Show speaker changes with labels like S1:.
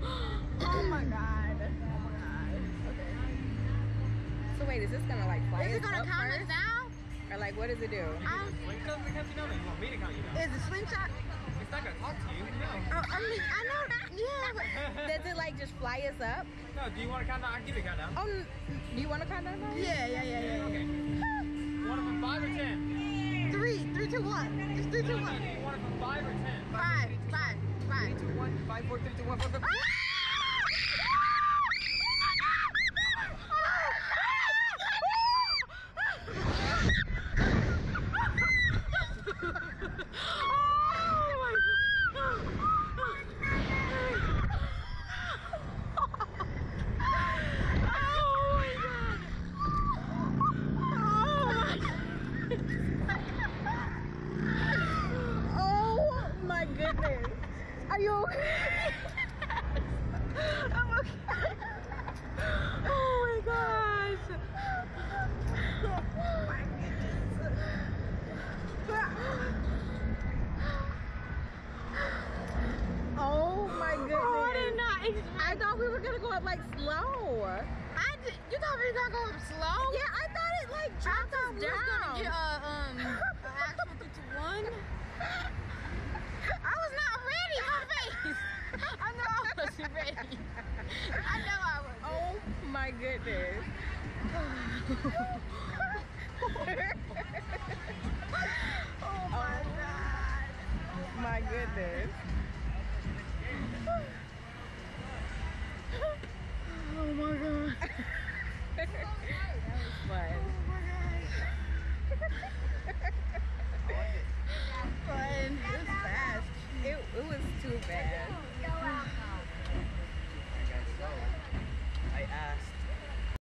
S1: oh my god. Oh my god. Okay.
S2: So wait, is this gonna like fly
S1: Is it gonna
S2: up
S1: count us down?
S2: Or like what does it do?
S1: I,
S3: Slingshot me count you down you want me to count you down?
S1: is it slingshot?
S3: It's not gonna talk to you, no.
S1: Oh, I mean, I know. Yeah. But,
S2: Does it like just fly us up?
S3: No, do you want to count down? I can give you a countdown.
S2: Oh, um, n- do you want to count down? now?
S1: yeah, yeah, yeah, yeah.
S3: Okay. One of them five or ten?
S1: Three, three, two, one. Just three, two, one.
S3: One of them five or ten?
S1: Five, five, five.
S3: Three, two, one, five, four, three, two, one, four, five.
S2: Oh my goodness. Are you okay?
S1: I'm okay. Oh my gosh.
S2: Oh my goodness.
S1: Oh, I did not expect.
S2: I thought we were gonna go up like slow.
S1: I did, you thought we were gonna go up slow?
S2: Yeah, I thought it like dropped
S1: thought
S2: us
S1: we were gonna get
S2: down.
S1: a um an actual three to one. I was not ready. My face. I know I wasn't ready. I know I was.
S2: Oh my goodness.
S1: Oh my god. Oh my
S2: goodness.